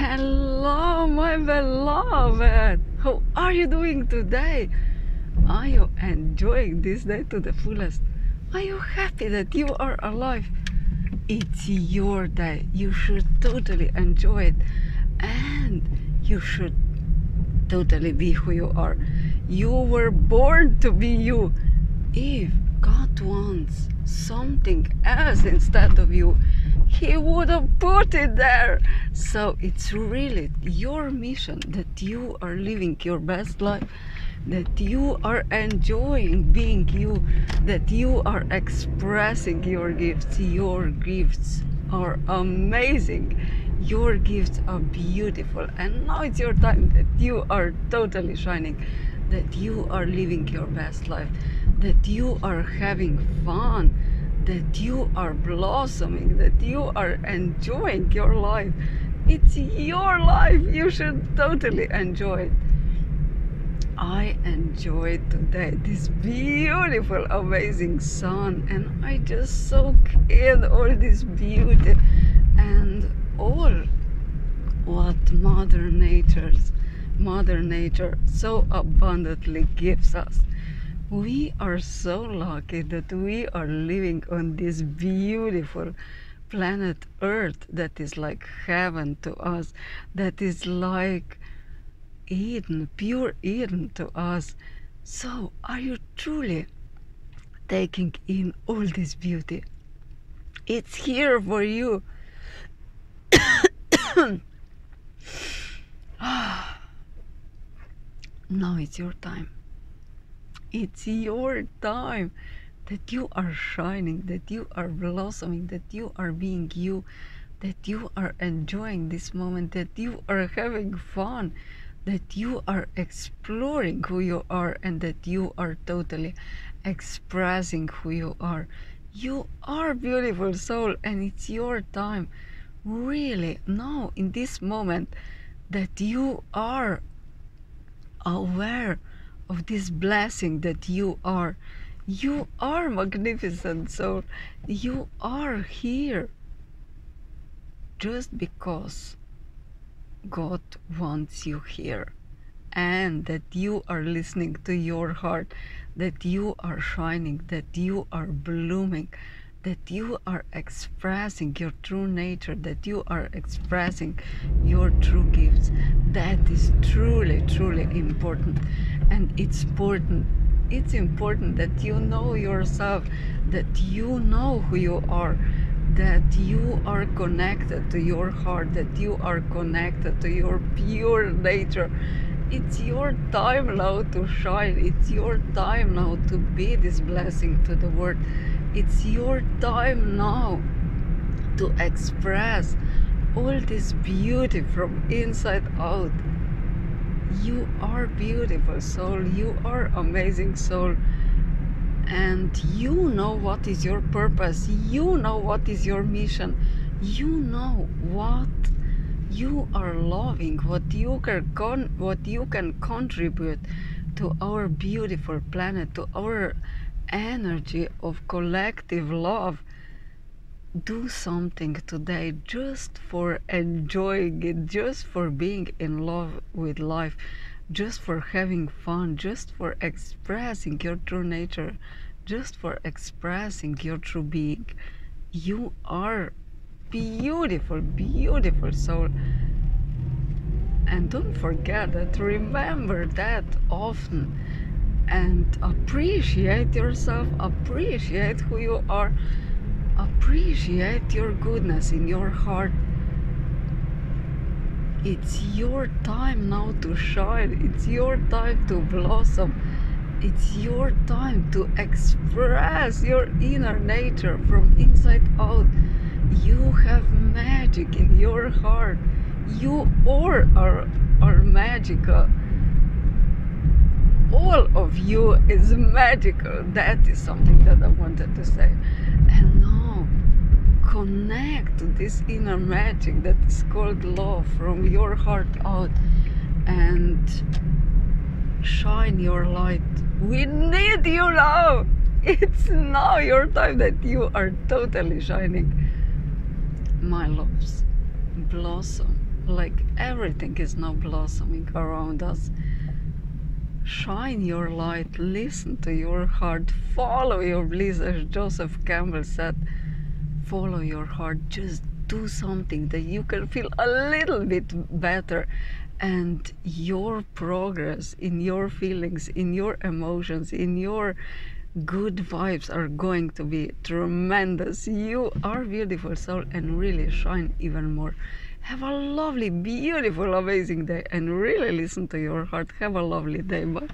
Hello, my beloved. How are you doing today? Are you enjoying this day to the fullest? Are you happy that you are alive? It's your day. You should totally enjoy it. And you should totally be who you are. You were born to be you. If God wants something else instead of you, He would have put it there. So it's really your mission that you are living your best life, that you are enjoying being you, that you are expressing your gifts. Your gifts are amazing. Your gifts are beautiful. And now it's your time that you are totally shining, that you are living your best life, that you are having fun, that you are blossoming, that you are enjoying your life. It's your life. You should totally enjoy it. I enjoyed today this beautiful, amazing sun, and I just soak in all this beauty and all what Mother Nature's Mother Nature so abundantly gives us. We are so lucky that we are living on this beautiful planet Earth that is like heaven to us, that is like Eden, pure Eden to us. So, are you truly taking in all this beauty? It's here for you. Ah. now it's your time. It's your time that you are shining, that you are blossoming, that you are being you, that you are enjoying this moment, that you are having fun, that you are exploring who you are, and that you are totally expressing who you are. You are beautiful soul, and it's your time. Really, now in this moment, that you are aware of this blessing that you are. You are magnificent soul. You are here just because God wants you here and that you are listening to your heart, that you are shining, that you are blooming, that you are expressing your true nature, that you are expressing your true gifts. That is truly, truly important. And it's important. It's important that you know yourself, that you know who you are, that you are connected to your heart, that you are connected to your pure nature. It's your time now to shine. It's your time now to be this blessing to the world. It's your time now to express all this beauty from inside out. You are beautiful soul. You are amazing soul. And you know what is your purpose. You know what is your mission. You know what you are loving, what you can con- what you can contribute to our beautiful planet, to our energy of collective love. Do something today just for enjoying it, just for being in love with life, just for having fun, just for expressing your true nature, just for expressing your true being. You are beautiful, beautiful soul. And don't forget that, remember that often and appreciate yourself, appreciate who you are, appreciate your goodness in your heart. It's your time now to shine, it's your time to blossom, it's your time to express your inner nature from inside out. You have magic in your heart. You all are, are magical all of you is magical. That is something that I wanted to say. And connect to this inner magic that is called love from your heart out and shine your light. We need you now. It's now your time that you are totally shining. My loves, blossom like everything is now blossoming around us. Shine your light, listen to your heart, follow your bliss, as Joseph Campbell said. Follow your heart, just do something that you can feel a little bit better. And your progress in your feelings in your emotions in your good vibes are going to be tremendous. You are beautiful soul and really shine even more. Have a lovely beautiful amazing day and really listen to your heart. Have a lovely day. Bye